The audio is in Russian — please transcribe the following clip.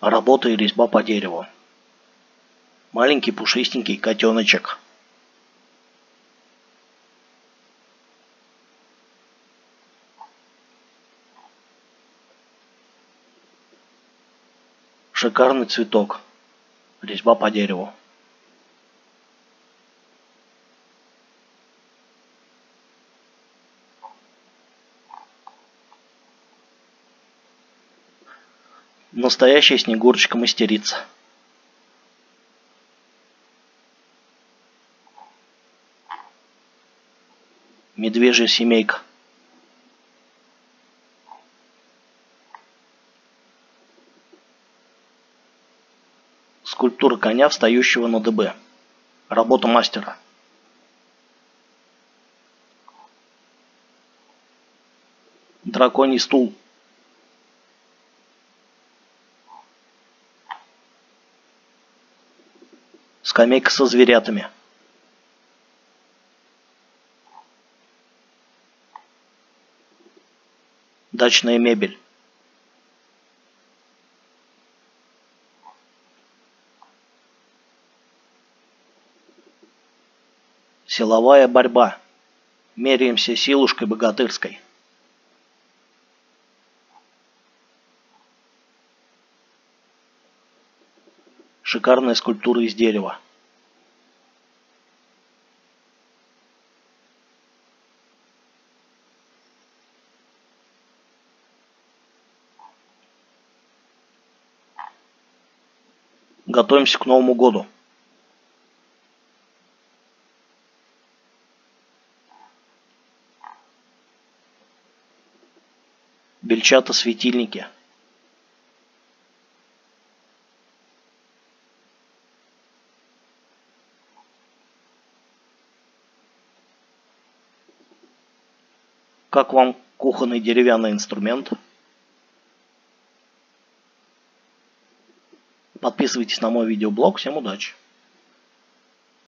Работа и резьба по дереву. Маленький пушистенький котеночек. Шикарный цветок. Резьба по дереву. Настоящая Снегурочка-мастерица. Медвежья семейка. Скульптура коня, встающего на ДБ. Работа мастера. Драконий стул. Скамейка со зверятами. Дачная мебель. Силовая борьба. Меряемся силушкой богатырской. Шикарная скульптура из дерева. Готовимся к Новому году. Бельчата-светильники. Как вам кухонный деревянный инструмент? Подписывайтесь на мой видеоблог. Всем удачи!